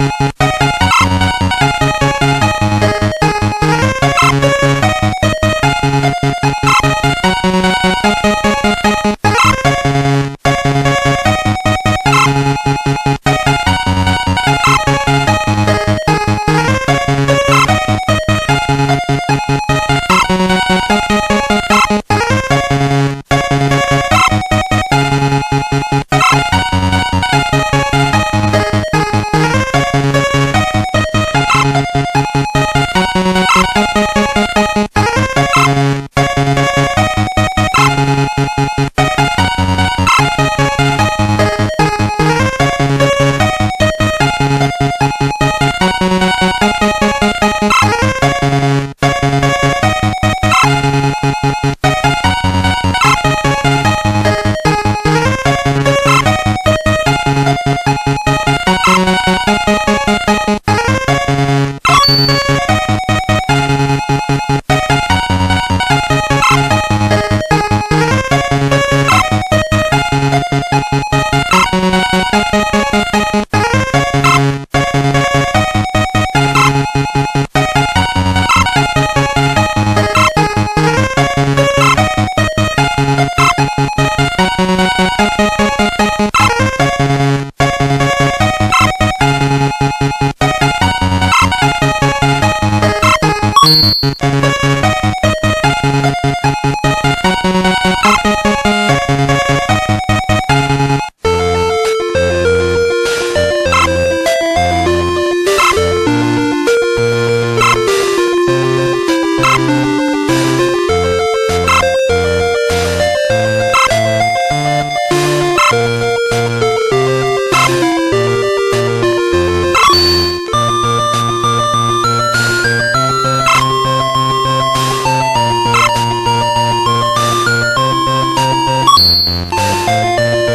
Mm-hmm. Música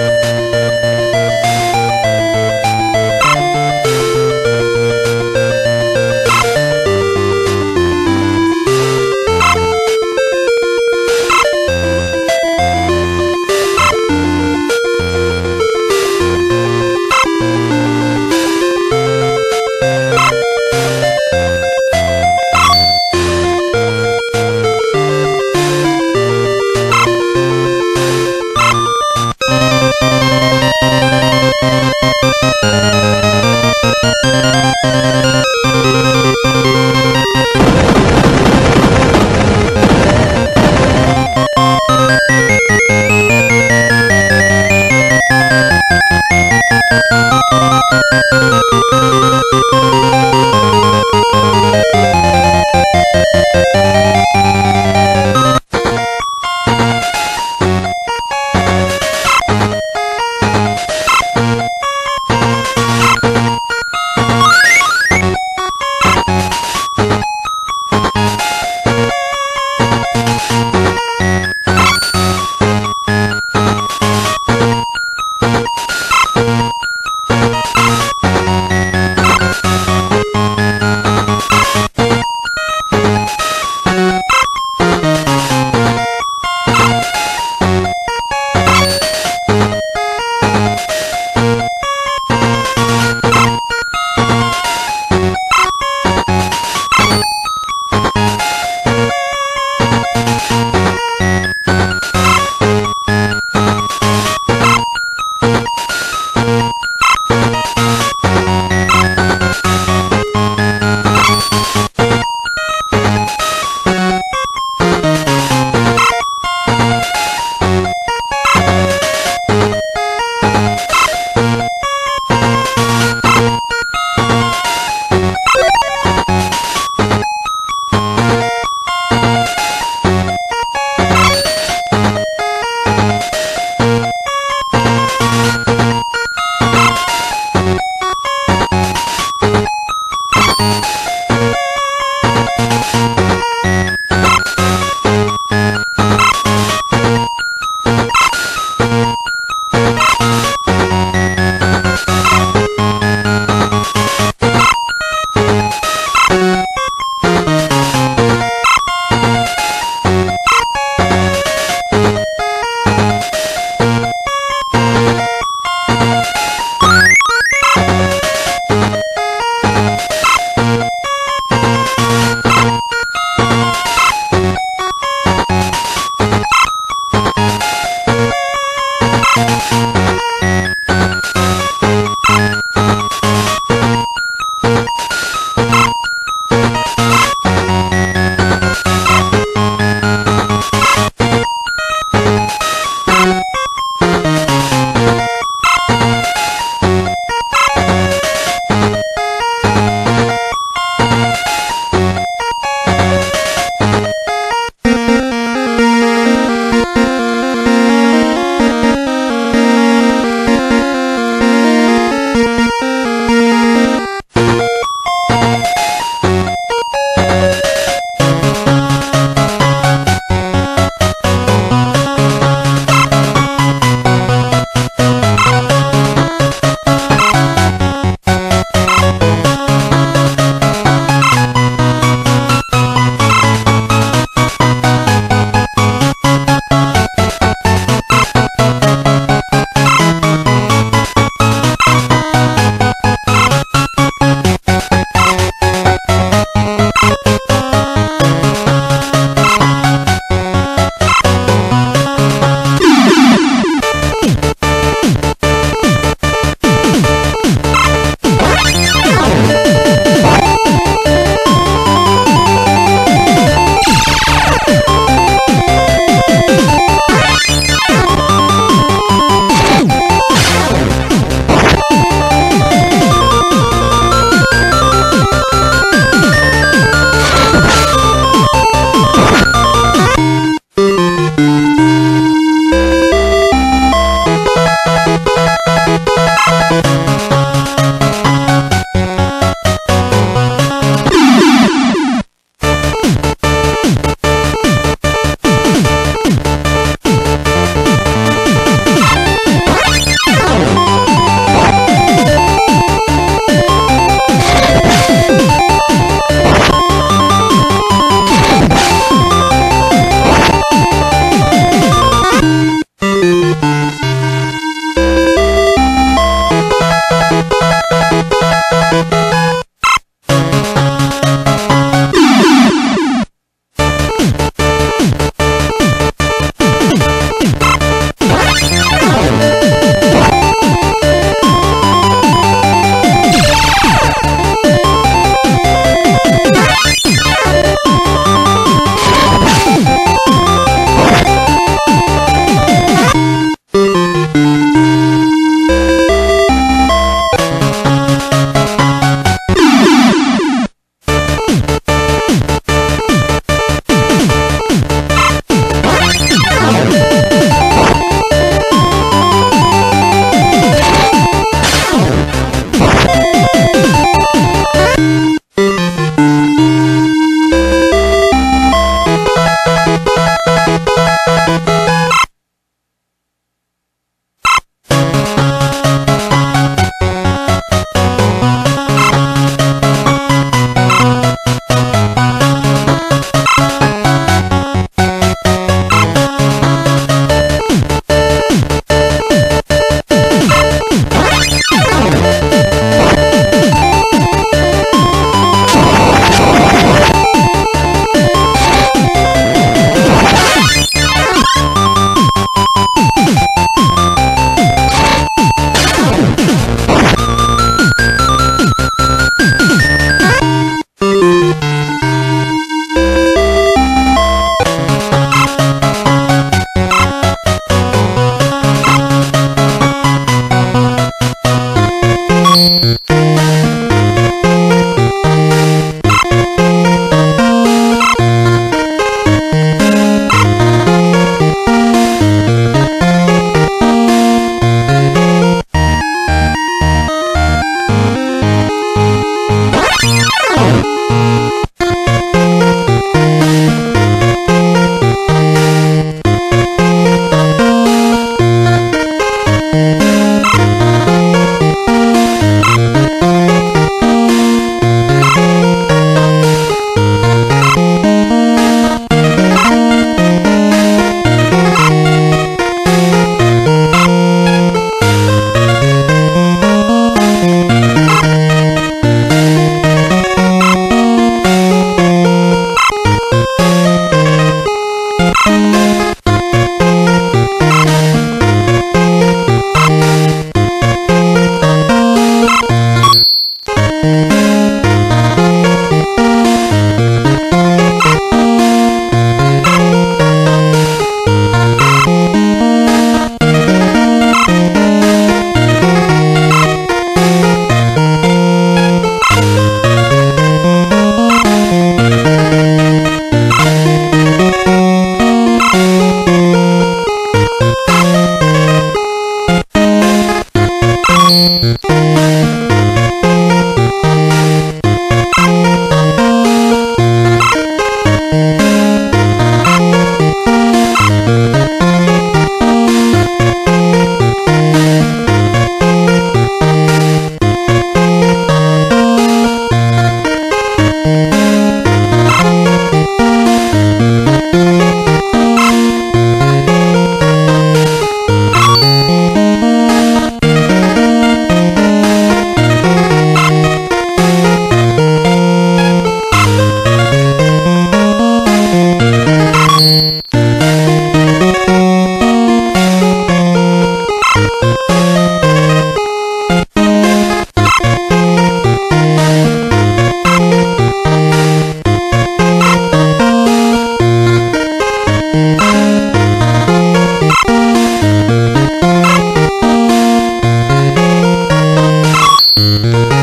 Música